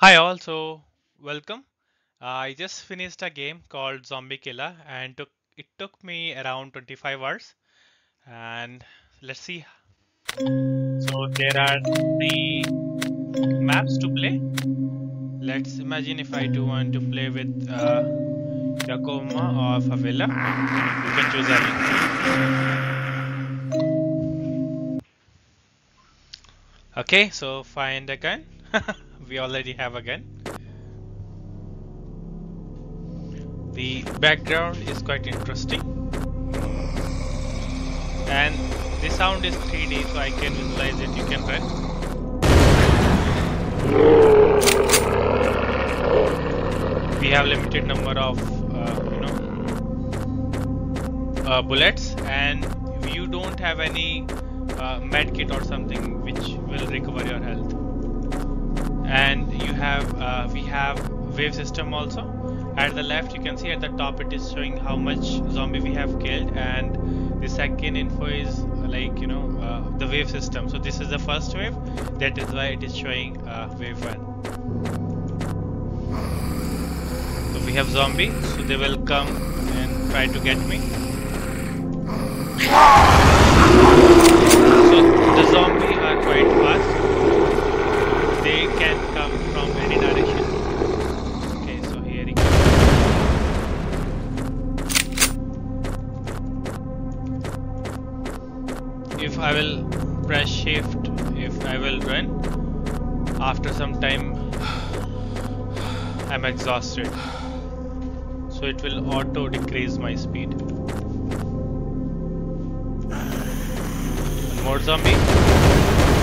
Hi all, so welcome. Uh, I just finished a game called Zombie Killer and took it took me around 25 hours and let's see. So there are three maps to play. Let's imagine if I do want to play with uh, Tacoma or Favela. You can choose any. Okay, so find a gun. we already have again. The background is quite interesting. And the sound is 3D so I can visualize it. You can run. We have limited number of uh, you know uh, bullets and you don't have any uh, med kit or something which will recover your health and you have uh, we have wave system also. At the left you can see at the top it is showing how much zombie we have killed. And the second info is like you know uh, the wave system. So this is the first wave. That is why it is showing uh, wave 1 so we have zombie. So they will come and try to get me After some time I'm exhausted. So it will auto decrease my speed. More zombie.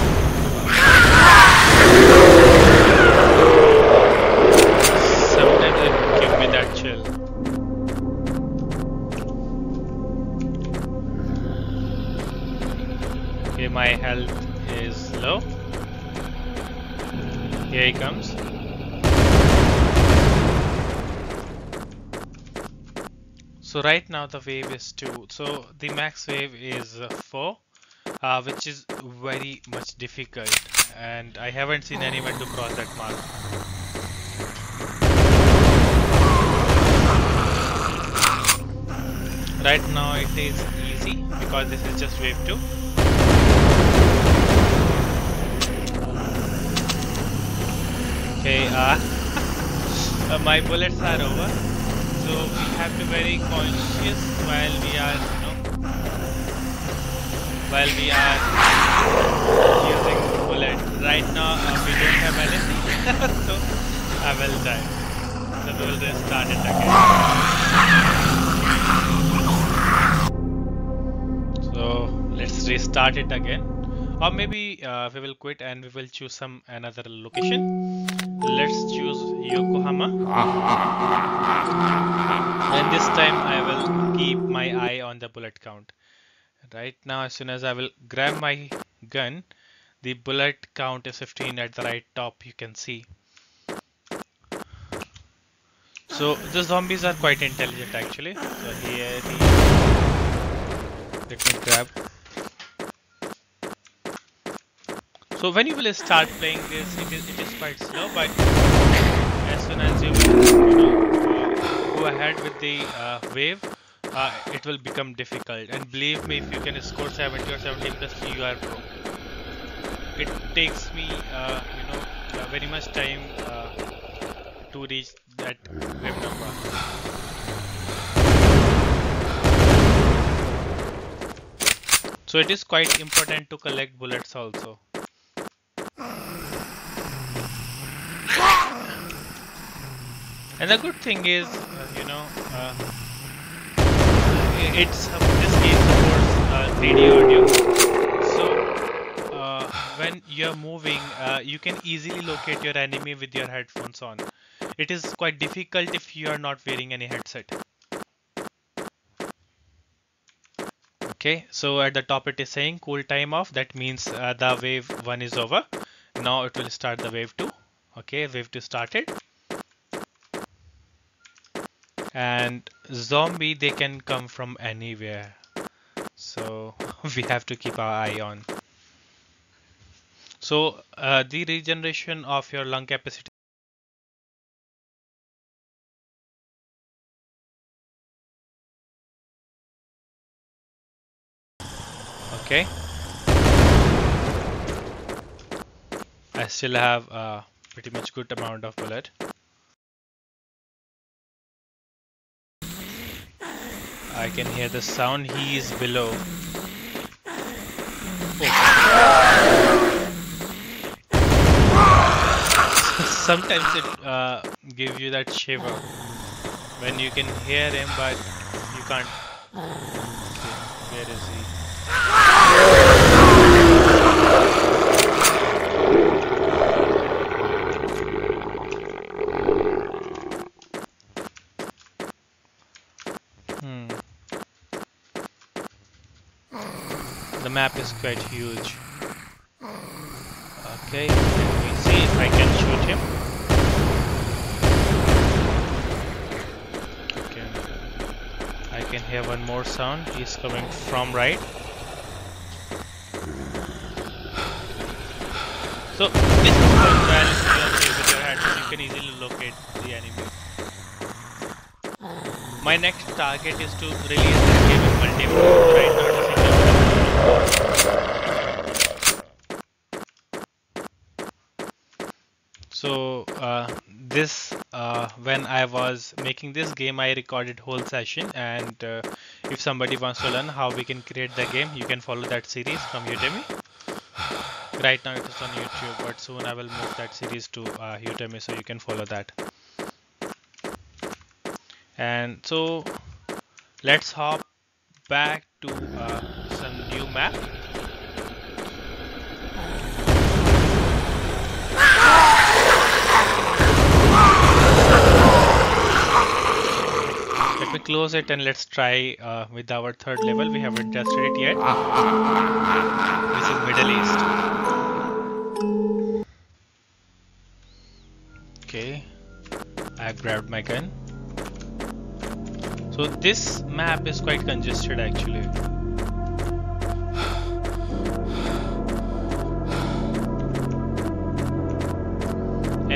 So right now the wave is 2. So the max wave is uh, 4. Uh, which is very much difficult and I haven't seen anyone to cross that mark. Right now it is easy because this is just wave 2. Okay, uh, uh, my bullets are over so we have to be very conscious while we are you know while we are using bullet. Right now uh, we don't have anything, so I will die. So we will restart it again. So let's restart it again. Or maybe uh, we will quit and we will choose some another location. Let's choose Yokohama. And this time I will keep my eye on the bullet count. Right now as soon as I will grab my gun the bullet count is 15 at the right top you can see. So the zombies are quite intelligent actually. So here the let me grab so when you will start playing this it is, it is quite slow but as soon as you, you know, go ahead with the uh, wave uh, it will become difficult. And believe me if you can score 70 or 70 plus you are pro it takes me uh, you know uh, very much time uh, to reach that wave number. So it is quite important to collect bullets also and the good thing is uh, you know uh, it's this game supports uh, 3D audio. So uh, when you're moving, uh, you can easily locate your enemy with your headphones on. It is quite difficult if you are not wearing any headset. Okay, so at the top it is saying cool time off. That means uh, the wave one is over. Now it will start the wave two. Okay, wave two started and zombie they can come from anywhere. So we have to keep our eye on. So uh, the regeneration of your lung capacity. Okay. I still have a pretty much good amount of bullet. I can hear the sound. He is below. Sometimes it uh, gives you that shiver when you can hear him, but you can't. Okay, where is he? Map is quite huge. Okay, let me see if I can shoot him. Okay, I can hear one more sound. He's coming from right. So this is one balance with your head, you can easily locate the enemy. My next target is to release the game in multiplayer. Right so uh, this uh, when I was making this game I recorded whole session and uh, if somebody wants to learn how we can create the game you can follow that series from Udemy. Right now it is on YouTube but soon I will move that series to uh, Udemy so you can follow that. And so let's hop back to uh, map. Let me close it and let's try uh, with our third level. We haven't tested it yet. This is Middle East. Okay. I grabbed my gun. So this map is quite congested actually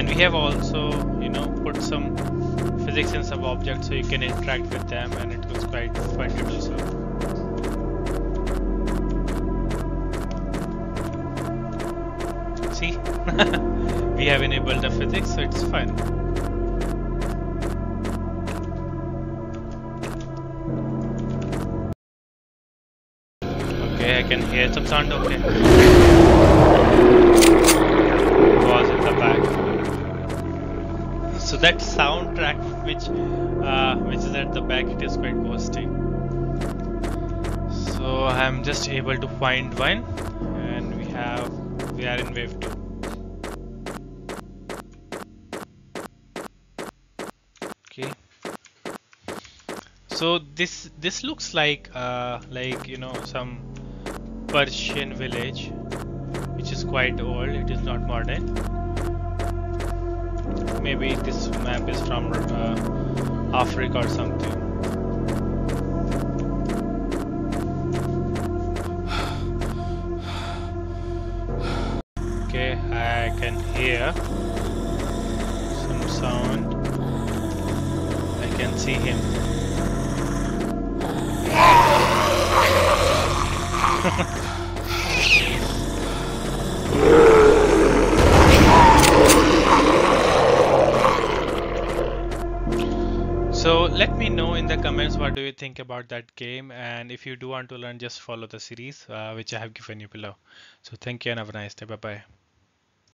we have also you know put some physics in some objects so you can interact with them and it looks quite fun to do so. See, we have enabled the physics so it's fun. Okay, I can hear some sound okay. Was in the back so that soundtrack which uh, which is at the back it is quite ghosty so I'm just able to find one and we have we are in wave 2 okay. So this this looks like uh, like you know some Persian village which is quite old it is not modern maybe this map is from uh, Africa or something. Okay, I can hear some sound. I can see him. what do you think about that game and if you do want to learn just follow the series uh, which I have given you below. So thank you and have a nice day. Bye bye.